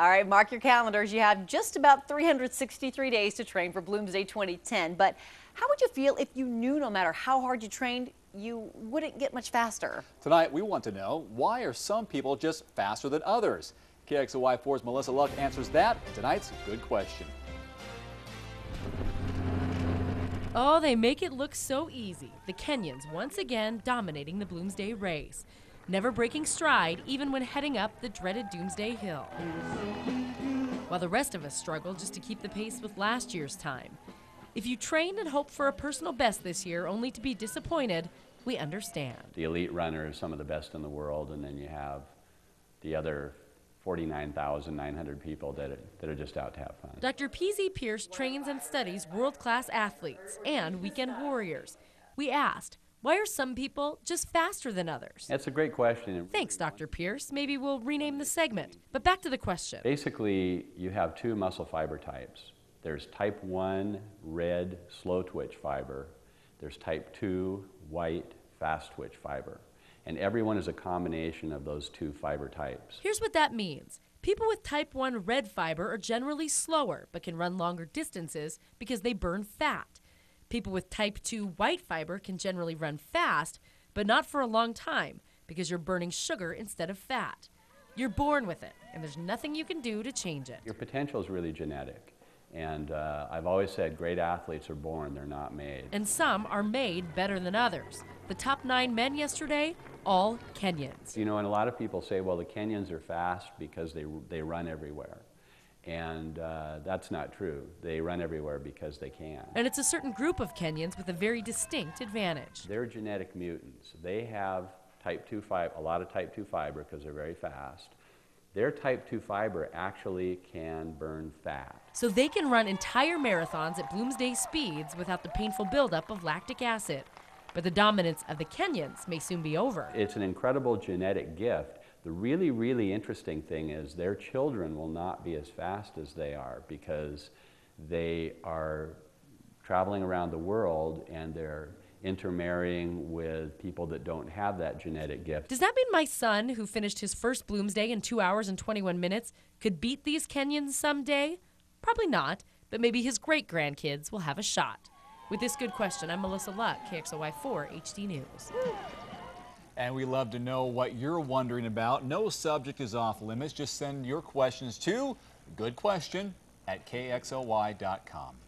All right, mark your calendars. You have just about 363 days to train for Bloomsday 2010. But how would you feel if you knew no matter how hard you trained, you wouldn't get much faster? Tonight, we want to know why are some people just faster than others? KXLY4's Melissa Luck answers that in tonight's Good Question. Oh, they make it look so easy. The Kenyans once again dominating the Bloomsday race, never breaking stride even when heading up the dreaded Doomsday Hill. While the rest of us struggle just to keep the pace with last year's time. If you trained and hoped for a personal best this year only to be disappointed, we understand. The elite runner is some of the best in the world, and then you have the other 49,900 people that are, that are just out to have fun. Dr. PZ Pierce trains and studies world class athletes and weekend warriors. We asked, why are some people just faster than others? That's a great question. Thanks, Dr. Pierce. Maybe we'll rename the segment. But back to the question. Basically, you have two muscle fiber types. There's type 1 red slow twitch fiber. There's type 2 white fast twitch fiber and everyone is a combination of those two fiber types. Here's what that means. People with type 1 red fiber are generally slower but can run longer distances because they burn fat. People with type 2 white fiber can generally run fast, but not for a long time because you're burning sugar instead of fat. You're born with it, and there's nothing you can do to change it. Your potential is really genetic. And uh, I've always said great athletes are born, they're not made. And some are made better than others. The top nine men yesterday, all Kenyans. You know, and a lot of people say, well, the Kenyans are fast because they, they run everywhere. And uh, that's not true. They run everywhere because they can. And it's a certain group of Kenyans with a very distinct advantage. They're genetic mutants. They have type 2 fiber, a lot of type 2 fiber because they're very fast. Their type 2 fiber actually can burn fat. So they can run entire marathons at Bloomsday speeds without the painful buildup of lactic acid. But the dominance of the Kenyans may soon be over. It's an incredible genetic gift. The really, really interesting thing is their children will not be as fast as they are because they are traveling around the world and they're intermarrying with people that don't have that genetic gift. Does that mean my son, who finished his first Bloomsday in 2 hours and 21 minutes, could beat these Kenyans someday? Probably not, but maybe his great grandkids will have a shot. With this good question, I'm Melissa Luck, KXLY4 HD News. And we love to know what you're wondering about. No subject is off limits. Just send your questions to goodquestion at kxly.com.